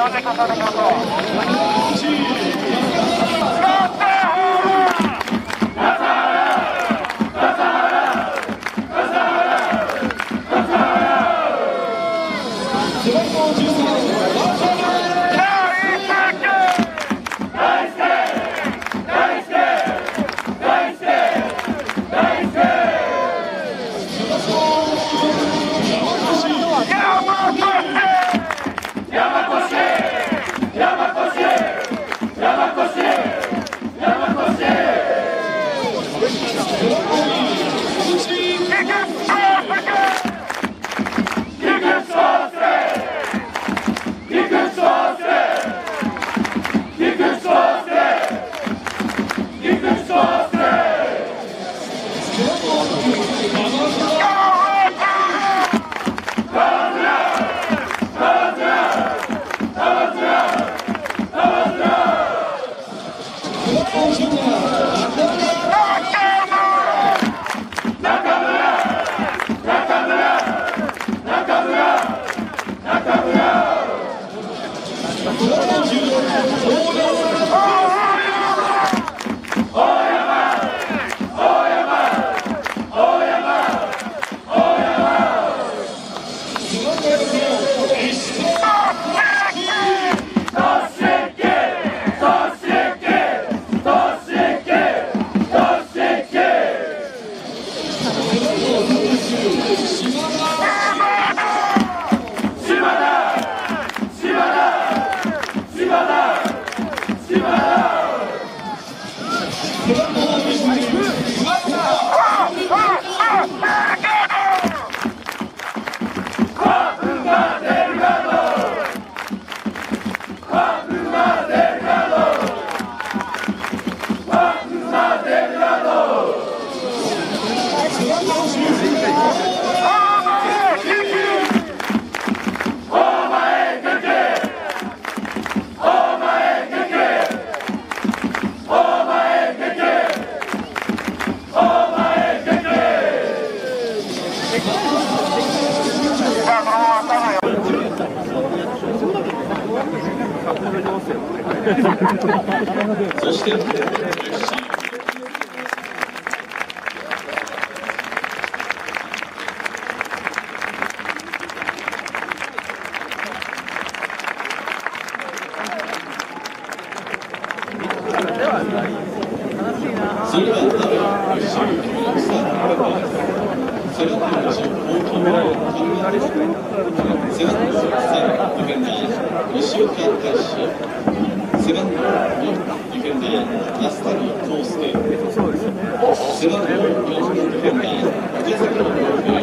そしてそれでは第1週スタートセランドの大きなセランド3ディフェンダー西岡大志セランド2ディフェンダーアスタリ康介セランド4ディフェンダー藤崎洋平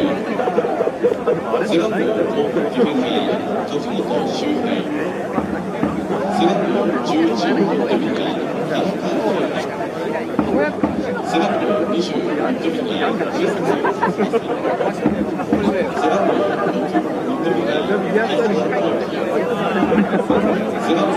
セランド5ディフェンダー時本周平セランド11ディフェンダー田中宏セランド20ディフェンダー藤崎康介セランド6ディフェンダー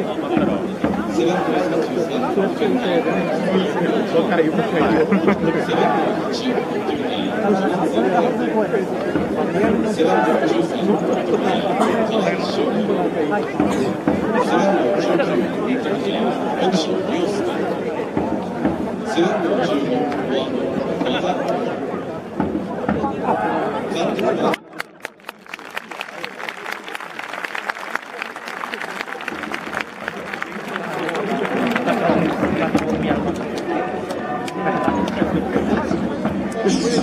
背番 Yeah.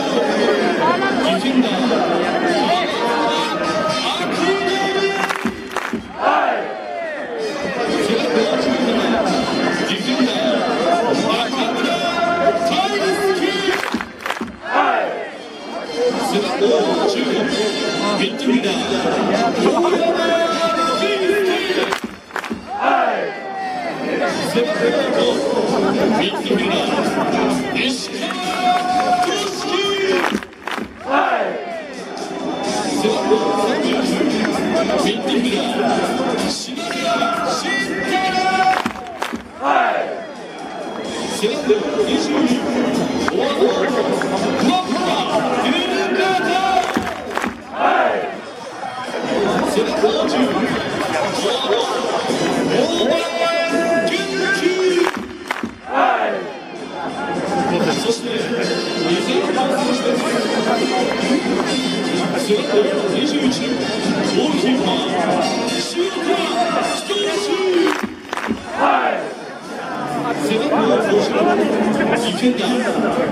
号15ィフ